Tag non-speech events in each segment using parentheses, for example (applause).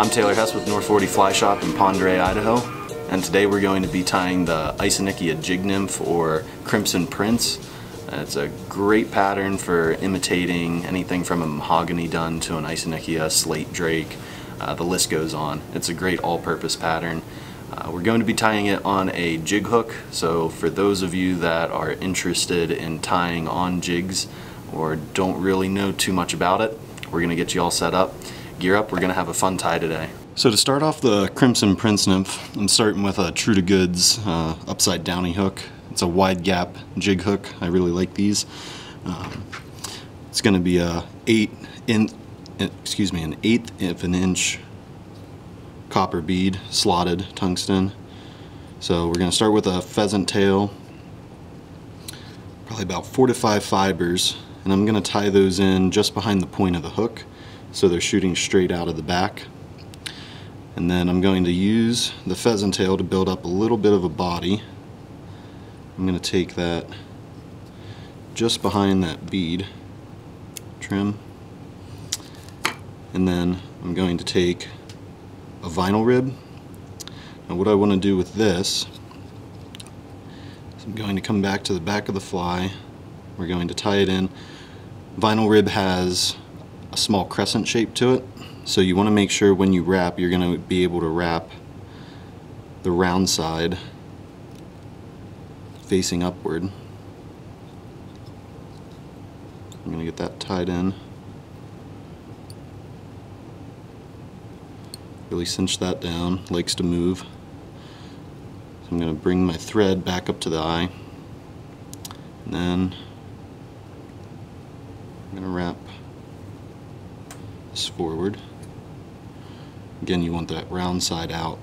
I'm Taylor Hess with North 40 Fly Shop in Ponderay, Idaho, and today we're going to be tying the Isonychia jig nymph or Crimson Prince. It's a great pattern for imitating anything from a mahogany dun to an Isonychia, slate drake, uh, the list goes on. It's a great all-purpose pattern. Uh, we're going to be tying it on a jig hook, so for those of you that are interested in tying on jigs or don't really know too much about it, we're going to get you all set up gear up, we're gonna have a fun tie today. So to start off the Crimson Prince Nymph, I'm starting with a Trutta Goods uh, Upside Downie hook. It's a wide gap jig hook. I really like these. Um, it's gonna be a eight in, excuse me, an eighth of an inch copper bead slotted tungsten. So we're gonna start with a pheasant tail, probably about four to five fibers, and I'm gonna tie those in just behind the point of the hook so they're shooting straight out of the back. And then I'm going to use the pheasant tail to build up a little bit of a body. I'm going to take that just behind that bead trim and then I'm going to take a vinyl rib. Now what I want to do with this is I'm going to come back to the back of the fly. We're going to tie it in. Vinyl rib has a small crescent shape to it. So you want to make sure when you wrap, you're going to be able to wrap the round side facing upward. I'm going to get that tied in. Really cinch that down, likes to move. So I'm going to bring my thread back up to the eye. And then I'm going to wrap this forward. Again, you want that round side out.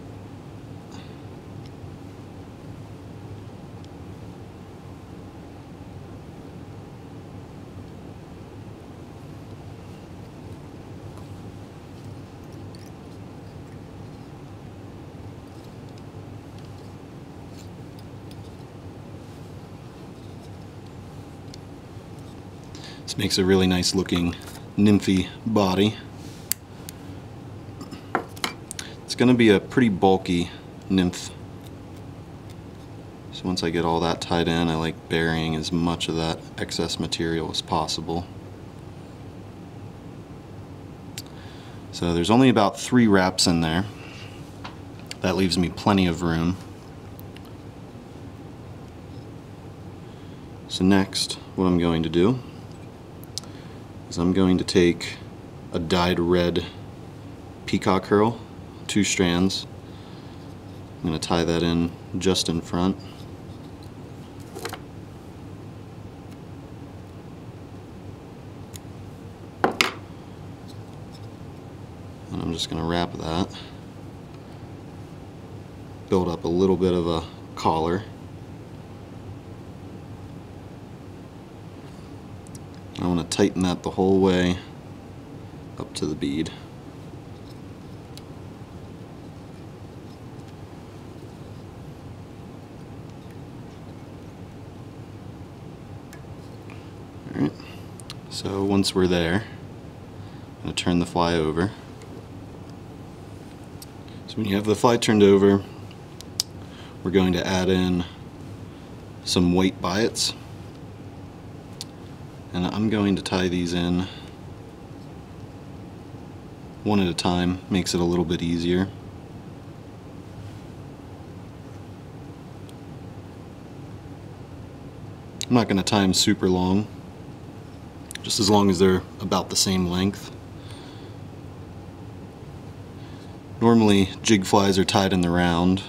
This makes a really nice looking nymphy body. It's going to be a pretty bulky nymph. So once I get all that tied in, I like burying as much of that excess material as possible. So there's only about three wraps in there. That leaves me plenty of room. So next, what I'm going to do is I'm going to take a dyed red peacock herl, two strands. I'm going to tie that in just in front. And I'm just going to wrap that. Build up a little bit of a collar. I want to tighten that the whole way up to the bead. Alright, so once we're there, I'm going to turn the fly over. So when you have the fly turned over, we're going to add in some white biots and I'm going to tie these in. One at a time makes it a little bit easier. I'm not going to tie them super long. Just as long as they're about the same length. Normally jig flies are tied in the round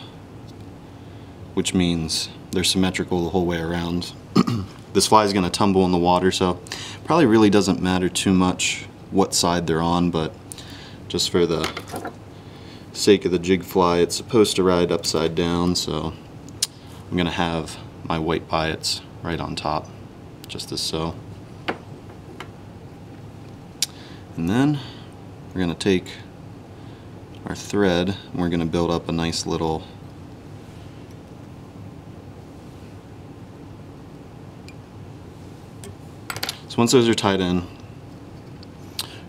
which means they're symmetrical the whole way around (clears throat) this fly is going to tumble in the water so probably really doesn't matter too much what side they're on but just for the sake of the jig fly it's supposed to ride upside down so I'm going to have my white biots right on top just as so. And then we're going to take our thread and we're going to build up a nice little once those are tied in,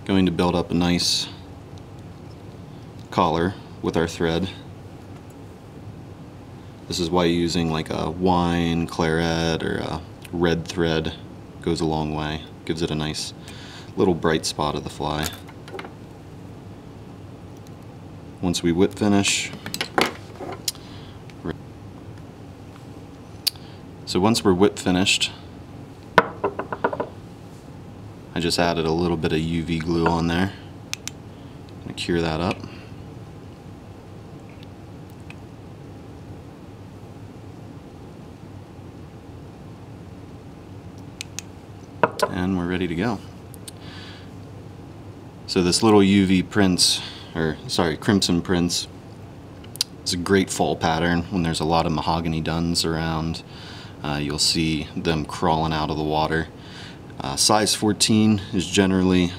going to build up a nice collar with our thread. This is why using like a wine, claret, or a red thread goes a long way. Gives it a nice little bright spot of the fly. Once we whip finish, so once we're whip finished, I just added a little bit of UV glue on there. to cure that up. And we're ready to go. So this little UV prints, or sorry, crimson prince, is a great fall pattern when there's a lot of mahogany duns around. Uh, you'll see them crawling out of the water. Uh, size 14 is generally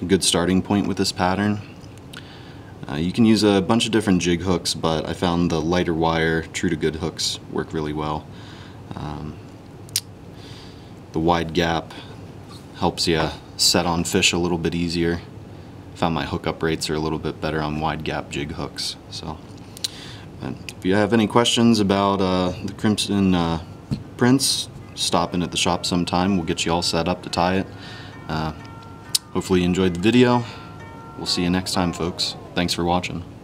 a good starting point with this pattern. Uh, you can use a bunch of different jig hooks, but I found the lighter wire Trutta Good hooks work really well. Um, the wide gap helps you set on fish a little bit easier. Found my hookup rates are a little bit better on wide gap jig hooks. So, if you have any questions about uh, the Crimson uh, Prince, stop in at the shop sometime. We'll get you all set up to tie it. Uh, hopefully you enjoyed the video. We'll see you next time, folks. Thanks for watching.